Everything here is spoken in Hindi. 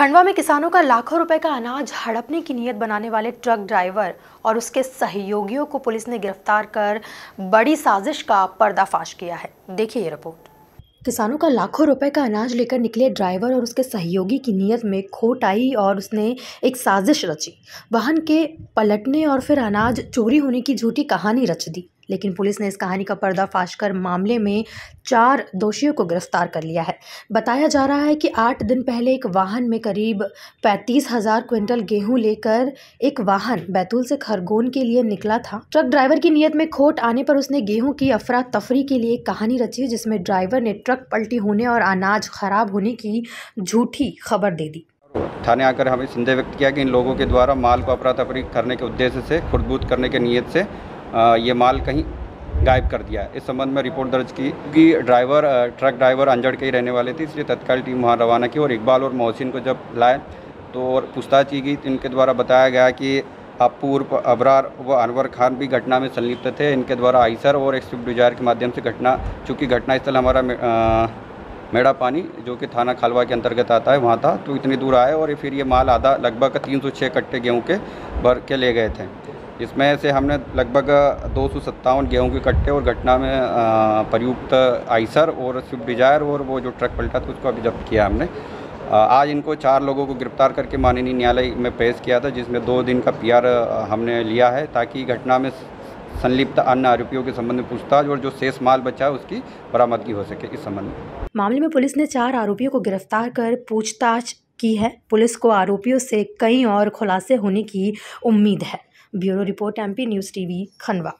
खंडवा में किसानों का लाखों रुपए का अनाज हड़पने की नीयत बनाने वाले ट्रक ड्राइवर और उसके सहयोगियों को पुलिस ने गिरफ़्तार कर बड़ी साजिश का पर्दाफाश किया है। देखिए ये रिपोर्ट। किसानों का लाखों रुपए का अनाज लेकर निकले ड्राइवर और उसके सहयोगी की नीयत में खोट आई और उसने एक साजिश रची। वाहन के पलटने और फिर अनाज चोरी होने की झूठी कहानी रच दी। लेकिन पुलिस ने इस कहानी का पर्दाफाश कर मामले में चार दोषियों को गिरफ़्तार कर लिया है। बताया जा रहा है कि आठ दिन पहले एक वाहन में करीब पैंतीस हज़ार क्विंटल गेहूँ लेकर एक वाहन बैतूल से खरगोन के लिए निकला था। ट्रक ड्राइवर की नीयत में खोट आने पर उसने गेहूँ की अफरा तफरी के लिए कहानी रची, जिसमें ड्राइवर ने ट्रक पलटी होने और अनाज खराब होने की झूठी खबर दे दी। थाने आकर हमें संदेह व्यक्त किया कि इन लोगों के द्वारा माल को अफरा तफरी करने के उद्देश्य से खुदबूत करने के नीयत से ये माल कहीं गायब कर दिया इस संबंध में रिपोर्ट दर्ज की कि ड्राइवर ट्रक ड्राइवर अंजड़ के ही रहने वाले थे, इसलिए तत्काल टीम वहाँ रवाना की और इकबाल और मोहसिन को जब लाए तो और पूछताछ की गई। इनके द्वारा बताया गया कि अपूर्व अबरार व अनवर खान भी घटना में संलिप्त थे। इनके द्वारा आइसर और एक स्विफ्ट डिज़ायर के माध्यम से घटना, चूँकि घटनास्थल हमारा मेड़ा पानी जो कि थाना खालवा के अंतर्गत आता है, वहाँ था तो इतनी दूर आए और फिर ये माल आधा, लगभग तीन सौ छः कट्टे गेहूँ के भर के ले गए थे। इसमें से हमने लगभग दो सौ सत्तावन गेहूँ के कट्टे और घटना में प्रयुक्त आइसर और स्विफ्ट डिज़ायर और वो जो ट्रक पलटा था उसको अभी जब्त किया हमने। आज इनको चार लोगों को गिरफ़्तार करके माननीय न्यायालय में पेश किया था, जिसमें दो दिन का पीआर हमने लिया है, ताकि घटना में संलिप्त अन्य आरोपियों के संबंध में पूछताछ और जो शेष माल बचा है उसकी बरामदगी हो सके इस संबंध में। मामले में पुलिस ने चार आरोपियों को गिरफ़्तार कर पूछताछ की है। पुलिस को आरोपियों से कई और खुलासे होने की उम्मीद है। Bureau report MP news TV Khandwa.